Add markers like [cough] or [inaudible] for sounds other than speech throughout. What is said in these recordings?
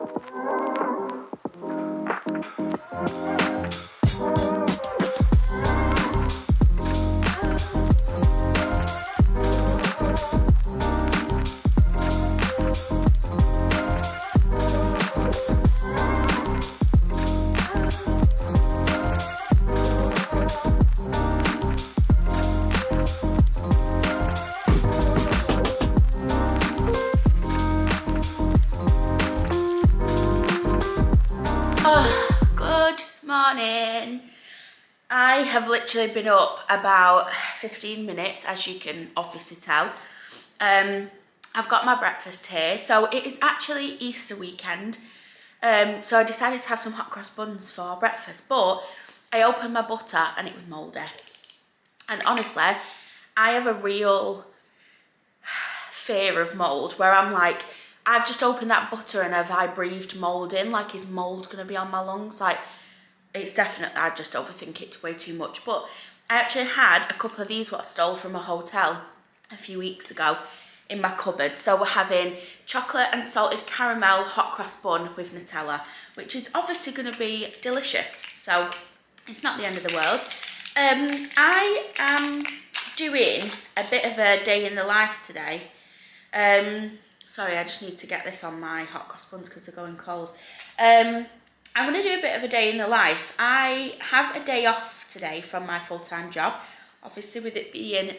Oh, morning. I literally been up about 15 minutes, as you can obviously tell. Um, I've got my breakfast here. So it is actually Easter weekend. Um, so I decided to have some hot cross buns for breakfast, but I opened my butter and it was mouldy. And honestly, I have a real fear of mould where I'm like, I've just opened that butter and have I breathed mould in? Like, is mould going to be on my lungs? Like, it's definitely, I just overthink it way too much. But I actually had a couple of these what I stole from a hotel a few weeks ago in my cupboard. So we're having chocolate and salted caramel hot cross bun with Nutella, which is obviously going to be delicious. So it's not the end of the world. Um, I am doing a bit of a day in the life today. Um, sorry, I just need to get this on my hot cross buns because they're going cold. Um, I'm going to do a bit of a day in the life. I have a day off today from my full-time job, obviously with it being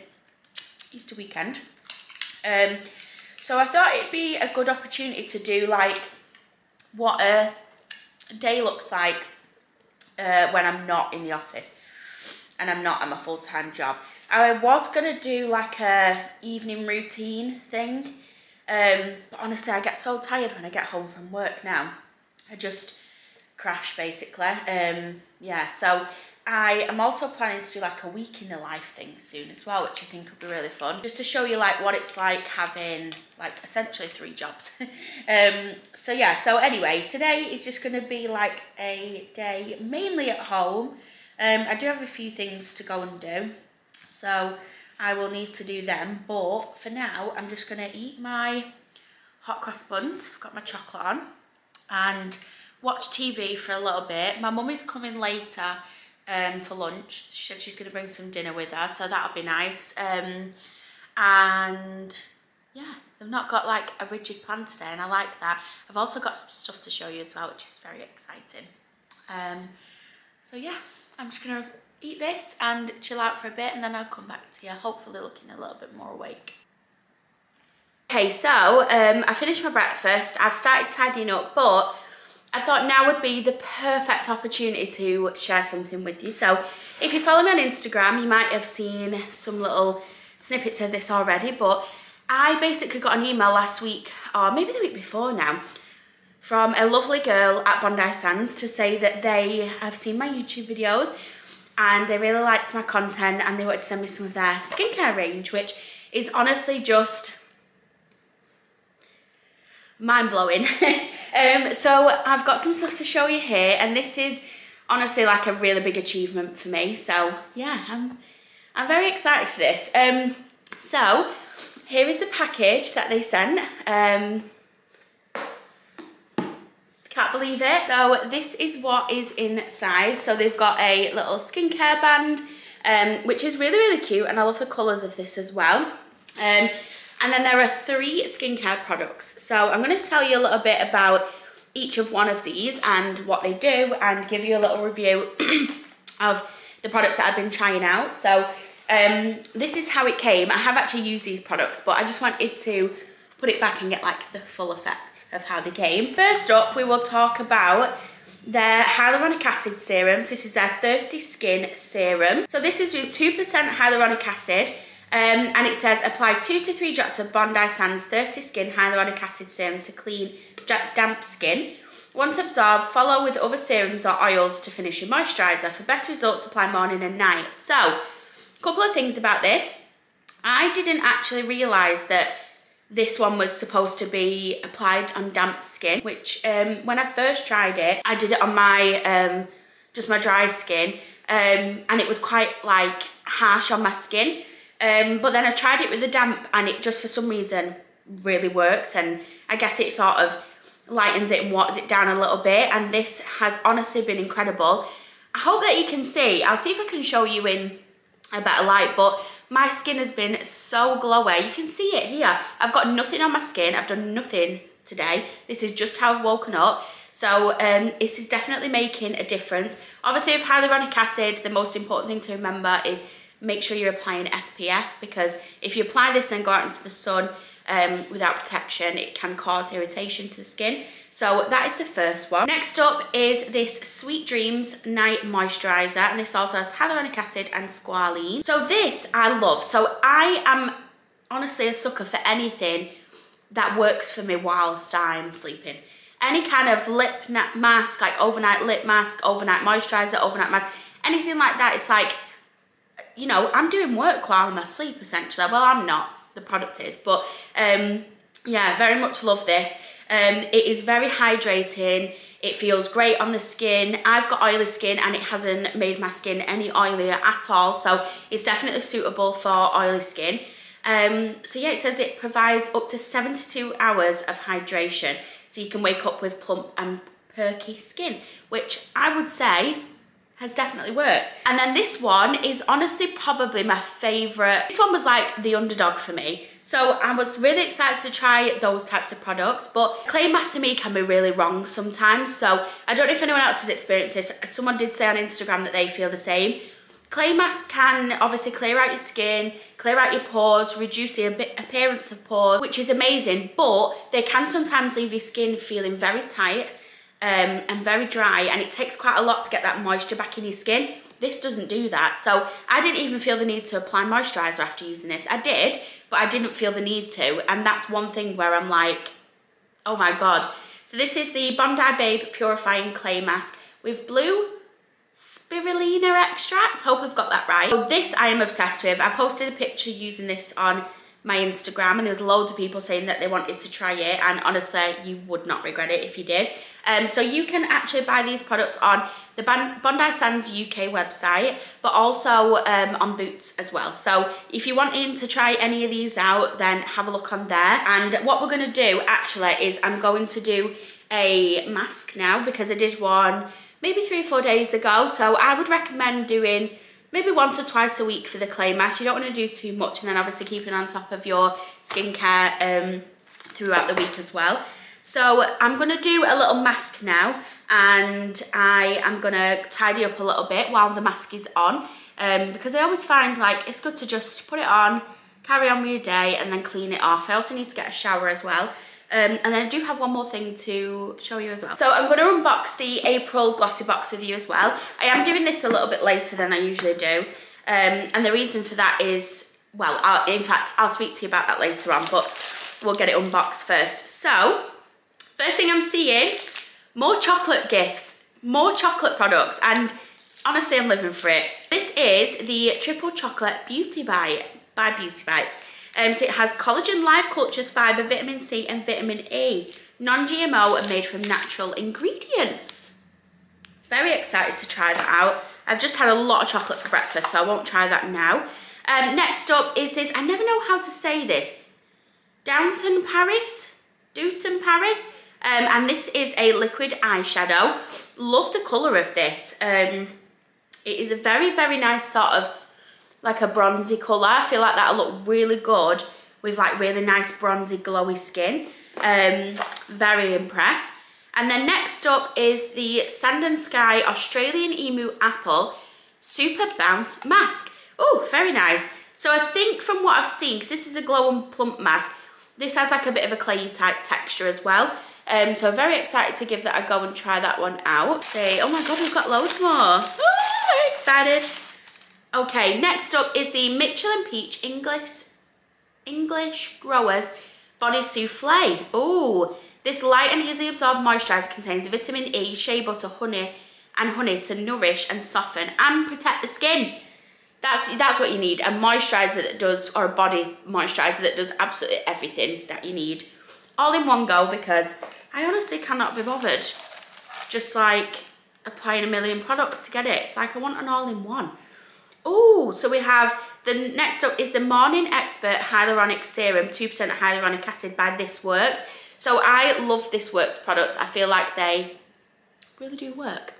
Easter weekend. Um, so I thought it'd be a good opportunity to do like what a day looks like uh, when I'm not in the office and I'm not at my full-time job. I was going to do like a evening routine thing, um, but honestly I get so tired when I get home from work now. I just crash basically. Um, yeah, so I am also planning to do like a week in the life thing soon as well, which I think will be really fun. Just to show you like what it's like having like essentially three jobs. [laughs] um, so yeah, so anyway, today is just going to be like a day mainly at home. Um, I do have a few things to go and do, so I will need to do them. But for now, I'm just going to eat my hot cross buns. I've got my chocolate on and watch TV for a little bit. My mum is coming later um, for lunch. She said she's going to bring some dinner with her, so that'll be nice. Um, and yeah, they've not got like a rigid plan today, and I like that. I've also got some stuff to show you as well, which is very exciting. Um, so yeah, I'm just going to eat this and chill out for a bit, and then I'll come back to you, hopefully looking a little bit more awake. Okay, so um, I finished my breakfast. I've started tidying up, but I thought now would be the perfect opportunity to share something with you. So if you follow me on Instagram, you might have seen some little snippets of this already, but I basically got an email last week, or maybe the week before now, from a lovely girl at Bondi Sands to say that they have seen my YouTube videos and they really liked my content and they wanted to send me some of their skincare range, which is honestly just mind-blowing. [laughs] um, so I've got some stuff to show you here and this is honestly like a really big achievement for me. So yeah, I'm, I'm very excited for this. Um, so here is the package that they sent. Um, can't believe it. So this is what is inside. So they've got a little skincare band, um, which is really, really cute. And I love the colours of this as well. Um, and then there are three skincare products. So I'm going to tell you a little bit about each of one of these and what they do and give you a little review [clears throat] of the products that I've been trying out. So um, this is how it came. I have actually used these products, but I just wanted to put it back and get like the full effect of how they came. First up, we will talk about their hyaluronic acid serums. This is their Thirsty Skin Serum. So this is with 2% hyaluronic acid, um, and it says apply two to three drops of Bondi Sands Thirsty Skin Hyaluronic Acid Serum to clean damp skin. Once absorbed, follow with other serums or oils to finish your moisturiser. For best results, apply morning and night. So, a couple of things about this. I didn't actually realise that this one was supposed to be applied on damp skin, which um, when I first tried it, I did it on my, um, just my dry skin, um, and it was quite like harsh on my skin. Um, but then I tried it with the damp and it just for some reason really works and I guess it sort of lightens it and waters it down a little bit. And this has honestly been incredible. I hope that you can see. I'll see if I can show you in a better light, but my skin has been so glowy. You can see it here. I've got nothing on my skin. I've done nothing today. This is just how I've woken up. So um, this is definitely making a difference. Obviously with hyaluronic acid, the most important thing to remember is make sure you're applying SPF because if you apply this and go out into the sun um, without protection, it can cause irritation to the skin. So that is the first one. Next up is this Sweet Dreams Night Moisturiser and this also has hyaluronic acid and squalene. So this I love. So I am honestly a sucker for anything that works for me whilst I'm sleeping any kind of lip mask, like overnight lip mask, overnight moisturizer, overnight mask, anything like that. It's like, you know, I'm doing work while I'm asleep essentially. Well, I'm not, the product is, but um, yeah, very much love this. Um, it is very hydrating. It feels great on the skin. I've got oily skin and it hasn't made my skin any oilier at all. So it's definitely suitable for oily skin. Um, so yeah, it says it provides up to 72 hours of hydration so you can wake up with plump and perky skin, which I would say has definitely worked. And then this one is honestly probably my favorite. This one was like the underdog for me. So I was really excited to try those types of products, but clay mask to me can be really wrong sometimes. So I don't know if anyone else has experienced this. Someone did say on Instagram that they feel the same. Clay mask can obviously clear out your skin, clear out your pores, reduce the appearance of pores, which is amazing, but they can sometimes leave your skin feeling very tight um, and very dry, and it takes quite a lot to get that moisture back in your skin. This doesn't do that, so I didn't even feel the need to apply moisturiser after using this. I did, but I didn't feel the need to, and that's one thing where I'm like, oh my god. So this is the Bondi Babe Purifying Clay Mask with blue, spirulina extract. Hope I've got that right. So this I am obsessed with. I posted a picture using this on my Instagram and there was loads of people saying that they wanted to try it and honestly you would not regret it if you did. Um, so you can actually buy these products on the Bondi Sands UK website but also um, on Boots as well. So if you're wanting to try any of these out then have a look on there and what we're going to do actually is I'm going to do a mask now because I did one maybe three or four days ago. So I would recommend doing maybe once or twice a week for the clay mask. You don't want to do too much and then obviously keeping on top of your skincare um, throughout the week as well. So I'm going to do a little mask now and I am going to tidy up a little bit while the mask is on um, because I always find like it's good to just put it on, carry on with your day and then clean it off. I also need to get a shower as well. Um, and then I do have one more thing to show you as well. So I'm going to unbox the April Glossy Box with you as well. I am doing this a little bit later than I usually do. Um, and the reason for that is, well, I'll, in fact, I'll speak to you about that later on, but we'll get it unboxed first. So, first thing I'm seeing, more chocolate gifts, more chocolate products, and honestly, I'm living for it. This is the Triple Chocolate Beauty Bite by Beauty Bites. Um, so it has collagen, live cultures, fibre, vitamin C and vitamin E. Non-GMO and made from natural ingredients. Very excited to try that out. I've just had a lot of chocolate for breakfast, so I won't try that now. Um, next up is this, I never know how to say this. Downton Paris? Downton Paris? Um, and this is a liquid eyeshadow. Love the colour of this. Um, it is a very, very nice sort of like a bronzy colour. I feel like that'll look really good with like really nice bronzy glowy skin. Um, very impressed. And then next up is the Sand and Sky Australian Emu Apple Super Bounce Mask. Oh, very nice. So I think from what I've seen, because this is a glow and plump mask, this has like a bit of a clayy type texture as well. Um, so I'm very excited to give that a go and try that one out. See, oh my God, we've got loads more. Oh, very excited. Okay, next up is the Mitchell and Peach English English Growers Body Souffle. Oh, this light and easily absorbed moisturiser contains vitamin E, shea butter, honey, and honey to nourish and soften and protect the skin. That's that's what you need, a moisturiser that does, or a body moisturiser that does absolutely everything that you need. All in one go because I honestly cannot be bothered just like applying a million products to get it. It's like I want an all-in-one. Oh, so we have the next up is the Morning Expert Hyaluronic Serum, 2% hyaluronic acid by This Works. So I love this Works products. I feel like they really do work.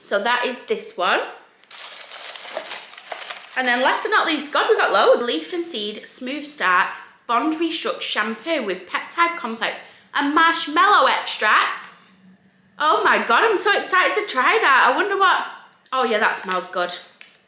So that is this one. And then last but not least, God, we got loads. Leaf and Seed Smooth Start Bond Restruct Shampoo with Peptide Complex and Marshmallow Extract. Oh my God, I'm so excited to try that. I wonder what, oh yeah, that smells good.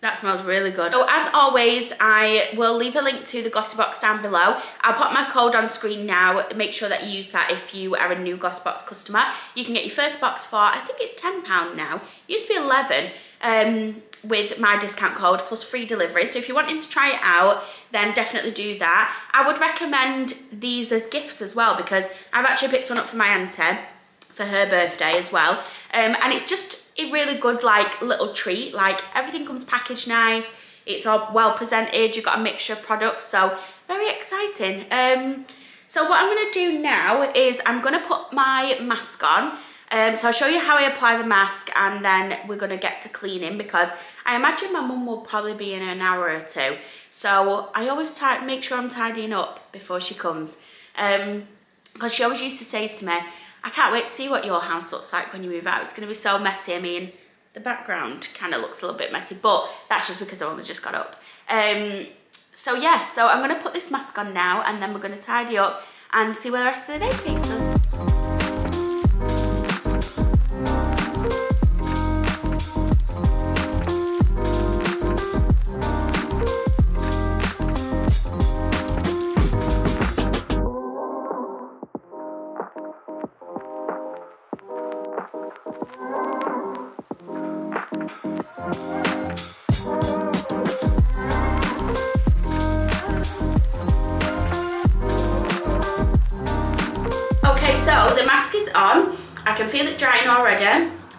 That smells really good. So as always, I will leave a link to the Glossybox down below. I'll put my code on screen now. Make sure that you use that if you are a new Glossybox customer. You can get your first box for, I think it's £10 now. It used to be 11 um, with my discount code plus free delivery. So if you're wanting to try it out, then definitely do that. I would recommend these as gifts as well because I've actually picked one up for my auntie for her birthday as well. Um, and it's just a really good like little treat. Like everything comes packaged nice. It's all well presented. You've got a mixture of products. So very exciting. Um, so what I'm going to do now is I'm going to put my mask on. Um, so I'll show you how I apply the mask and then we're going to get to cleaning because I imagine my mum will probably be in an hour or two. So I always make sure I'm tidying up before she comes. Um, because she always used to say to me, I can't wait to see what your house looks like when you move out. It's going to be so messy. I mean, the background kind of looks a little bit messy, but that's just because I only just got up. Um, so yeah, so I'm going to put this mask on now and then we're going to tidy up and see where the rest of the day takes us.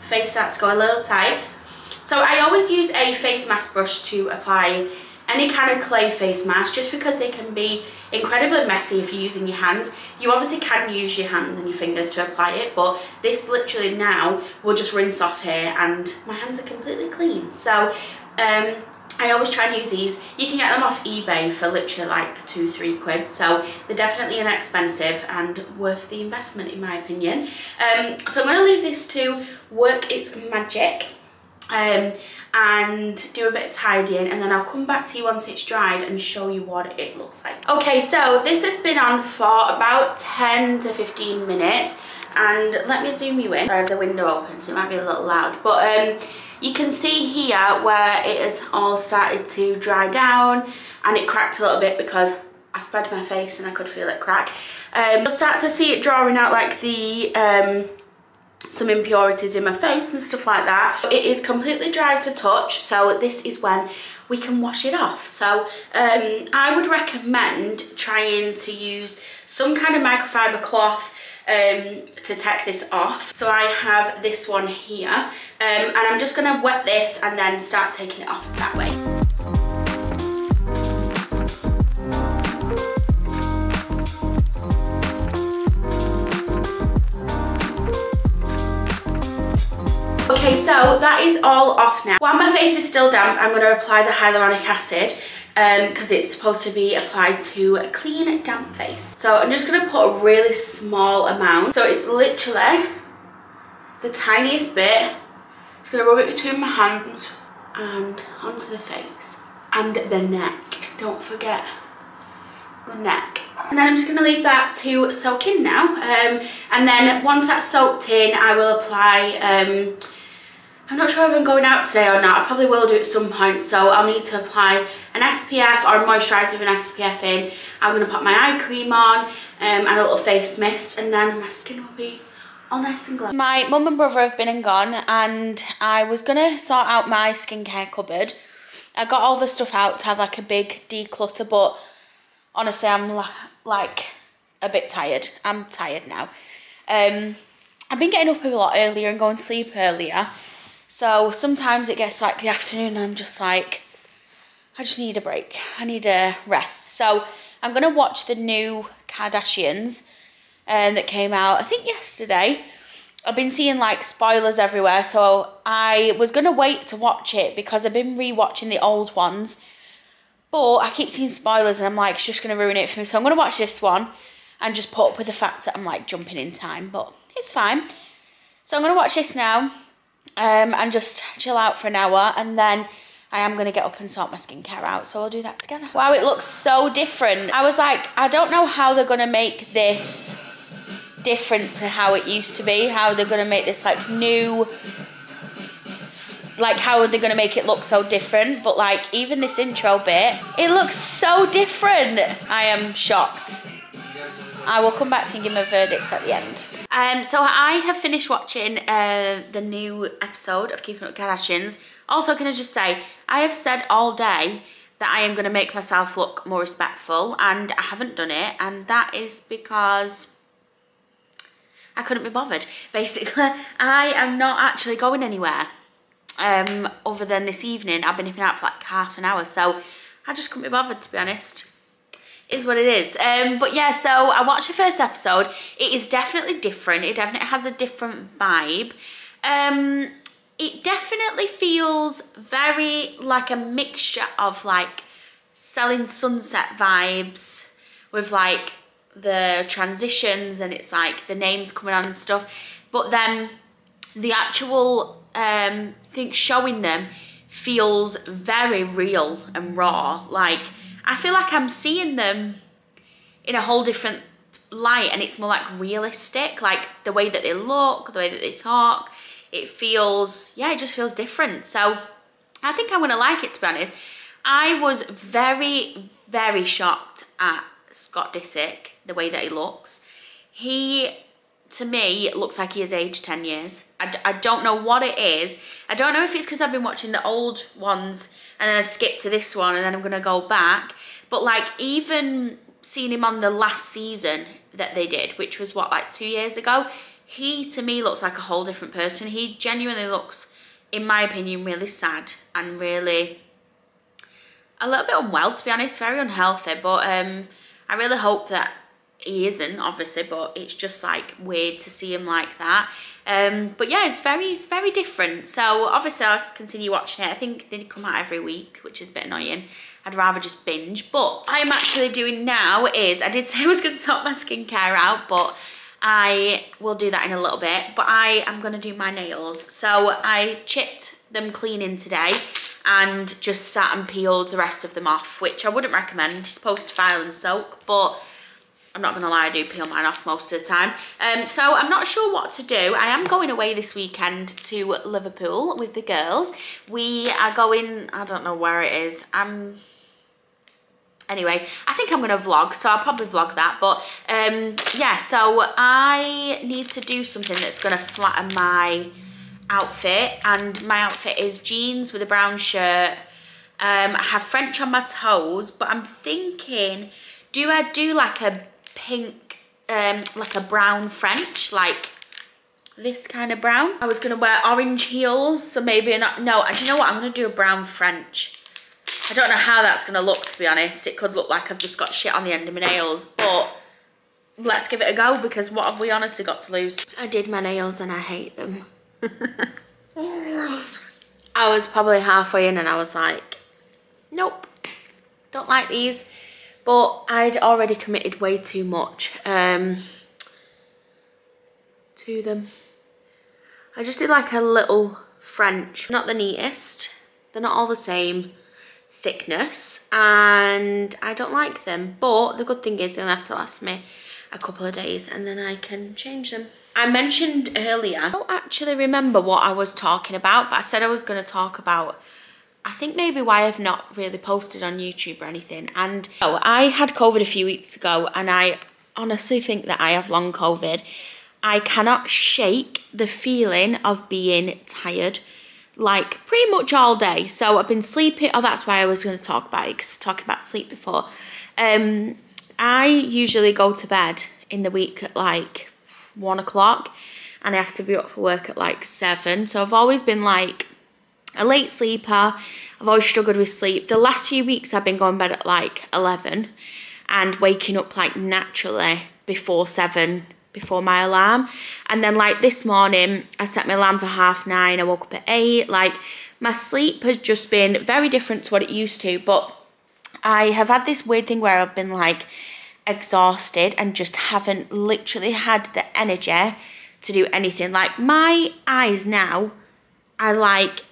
Face go a little tight. So I always use a face mask brush to apply any kind of clay face mask just because they can be incredibly messy if you're using your hands. You obviously can use your hands and your fingers to apply it but this literally now will just rinse off here and my hands are completely clean. So um, I always try and use these. You can get them off eBay for literally like two, three quid. So they're definitely inexpensive and worth the investment in my opinion. Um, so I'm going to leave this to work its magic um, and do a bit of tidying and then I'll come back to you once it's dried and show you what it looks like. Okay, so this has been on for about 10 to 15 minutes and let me zoom you in. I have the window open so it might be a little loud but um, you can see here where it has all started to dry down and it cracked a little bit because I spread my face and I could feel it crack. Um, you'll start to see it drawing out like the um, some impurities in my face and stuff like that. It is completely dry to touch so this is when we can wash it off. So um, I would recommend trying to use some kind of microfiber cloth um, to take this off. So I have this one here um, and I'm just to wet this and then start taking it off that way. Okay, so that is all off now. While my face is still damp, I'm going to apply the hyaluronic acid because um, it's supposed to be applied to a clean damp face. So I'm just going to put a really small amount. So it's literally the tiniest bit. Just to rub it between my hands and onto the face and the neck. Don't forget the neck. And then I'm just going to leave that to soak in now. Um, and then once that's soaked in, I will apply um, I'm not sure if I'm going out today or not. I probably will do at some point. So I'll need to apply an SPF or a moisturiser with an SPF in. I'm going to put my eye cream on um, and a little face mist. And then my skin will be all nice and glow. My mum and brother have been and gone. And I was to sort out my skincare cupboard. I got all the stuff out to have like a big declutter. But honestly, I'm like a bit tired. I'm tired now. Um, I've been getting up a lot earlier and going to sleep earlier. So sometimes it gets like the afternoon and I'm just like, I just need a break. I need a rest. So I'm going to watch the new Kardashians um, that came out, I think yesterday. I've been seeing like spoilers everywhere. So I was going to wait to watch it because I've been re-watching the old ones. But I keep seeing spoilers and I'm like, it's just going to ruin it for me. So I'm going to watch this one. and just put up with the fact that I'm like jumping in time, but it's fine. So I'm gonna watch this now um, and just chill out for an hour and then I am going to get up and sort my skincare out, so I'll do that together. Wow, it looks so different. I was like, I don't know how they're going to make this different to how it used to be, how they're going to make this like new, like how are they going to make it look so different, but like even this intro bit, it looks so different. I am shocked. I will come back to and give my verdict at the end. Um, so I have finished watching uh, the new episode of Keeping Up with Kardashians. Also, can I just say, I have said all day that I am going to make myself look more respectful and I haven't done it and that is because I couldn't be bothered. Basically, [laughs] I am not actually going anywhere um, other than this evening. I've been nipping out for like half an hour so I just couldn't be bothered to be honest is what it is. Um, but yeah, so I watched the first episode. It is definitely different. It definitely has a different vibe. Um, it definitely feels very like a mixture of like selling sunset vibes with like the transitions and it's like the names coming on and stuff but then the actual um thing showing them feels very real and raw like i feel like i'm seeing them in a whole different light and it's more like realistic like the way that they look the way that they talk it feels, yeah, it just feels different. So I think I'm gonna like it to be honest. I was very, very shocked at Scott Disick, the way that he looks. He, to me, looks like he has aged 10 years. I, I don't know what it is. I don't know if it's because I've been watching the old ones and then I've skipped to this one and then I'm gonna go back. But like even seeing him on the last season that they did, which was what, like two years ago, he to me looks like a whole different person. He genuinely looks, in my opinion, really sad and really a little bit unwell to be honest, very unhealthy. But um, I really hope that he isn't, obviously, but it's just like weird to see him like that. Um, but yeah, it's very, it's very different. So obviously I'll continue watching it. I think they come out every week, which is a bit annoying. I'd rather just binge. But I'm actually doing now is, I did [laughs] say I was going to sort my skincare out, but I will do that in a little bit, but I am gonna do my nails. So I chipped them cleaning today and just sat and peeled the rest of them off, which I wouldn't recommend. It's supposed to file and soak, but I'm not gonna lie, I do peel mine off most of the time. Um, so I'm not sure what to do. I am going away this weekend to Liverpool with the girls. We are going, I don't know where it is. I'm anyway i think i'm gonna vlog so i'll probably vlog that but um yeah so i need to do something that's gonna flatten my outfit and my outfit is jeans with a brown shirt um i have french on my toes but i'm thinking do i do like a pink um like a brown french like this kind of brown i was gonna wear orange heels so maybe not no do you know what i'm gonna do a brown french I don't know how that's going to look, to be honest. It could look like I've just got shit on the end of my nails, but let's give it a go because what have we honestly got to lose? I did my nails and I hate them. [laughs] I was probably halfway in and I was like, nope, don't like these. But I'd already committed way too much um, to them. I just did like a little French, not the neatest. They're not all the same thickness and I don't like them. But the good thing is they'll have to last me a couple of days and then I can change them. I mentioned earlier, I don't actually remember what I was talking about, but I said I was going to talk about I think maybe why I've not really posted on YouTube or anything. And oh, I had COVID a few weeks ago and I honestly think that I have long COVID. I cannot shake the feeling of being tired like pretty much all day. So I've been sleeping. Oh, that's why I was going to talk about it because talked about sleep before. Um, I usually go to bed in the week at like one o'clock and I have to be up for work at like seven. So I've always been like a late sleeper. I've always struggled with sleep. The last few weeks I've been going to bed at like 11 and waking up like naturally before seven before my alarm. And then like this morning, I set my alarm for half nine. I woke up at eight. Like my sleep has just been very different to what it used to. But I have had this weird thing where I've been like, exhausted and just haven't literally had the energy to do anything. Like my eyes now are like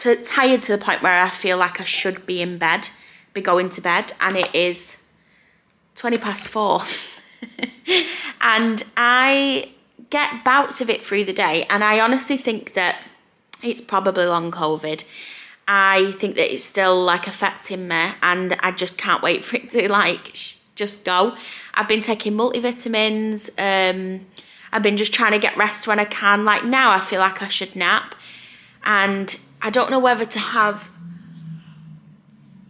to, tired to the point where I feel like I should be in bed, be going to bed, and it is 20 past four. [laughs] and I get bouts of it through the day, and I honestly think that it's probably long COVID. I think that it's still like affecting me, and I just can't wait for it to like just go. I've been taking multivitamins. Um, I've been just trying to get rest when I can. Like now, I feel like I should nap, and I don't know whether to have.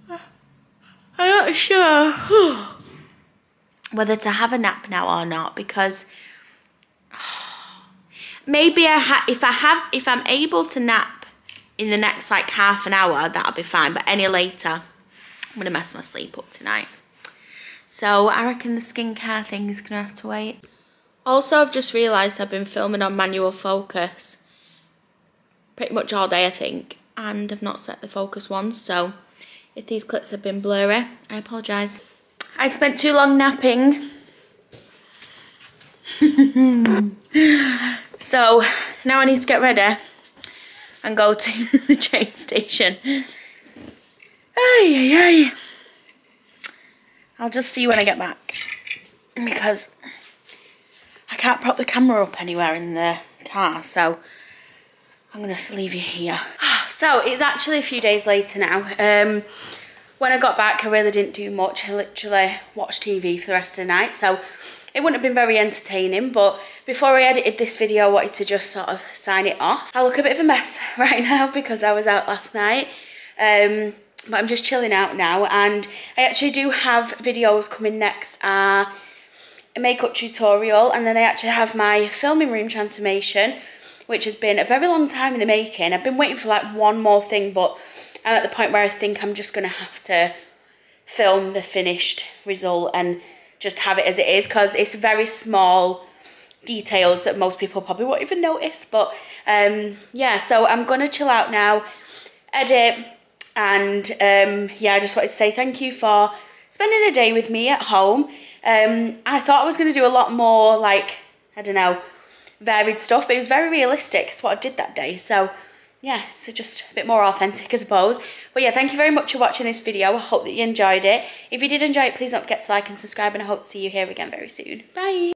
I'm not sure. whether to have a nap now or not because maybe I ha if I have if I'm able to nap in the next like half an hour that'll be fine but any later I'm gonna mess my sleep up tonight. So I reckon the skincare thing is gonna have to wait. Also I've just realised I've been filming on manual focus pretty much all day I think and I've not set the focus once so if these clips have been blurry I apologise I spent too long napping [laughs] so now I need to get ready and go to [laughs] the train station. Ay, ay, ay. I'll just see when I get back because I can't prop the camera up anywhere in the car so I'm to just leave you here. So it's actually a few days later now. Um, when I got back I really didn't do much. I literally watched TV for the rest of the night so it wouldn't have been very entertaining, but before I edited this video, I wanted to just sort of sign it off. I look a bit of a mess [laughs] right now because I was out last night. Um, but I'm just chilling out now and I actually do have videos coming next uh, a makeup tutorial and then I actually have my filming room transformation which has been a very long time in the making. I've been waiting for like one more thing but I'm at the point where I think I'm just going to have to film the finished result and just have it as it is because it's very small details that most people probably won't even notice. But um, yeah, so I'm going to chill out now, edit, and um, yeah, I just wanted to say thank you for spending a day with me at home. Um, I thought I was going to do a lot more, like, I don't know, varied stuff, but it was very realistic. It's what I did that day. So yeah, so just a bit more authentic, I suppose. But yeah, thank you very much for watching this video. I hope that you enjoyed it. If you did enjoy it, please don't forget to like and subscribe, and I hope to see you here again very soon. Bye!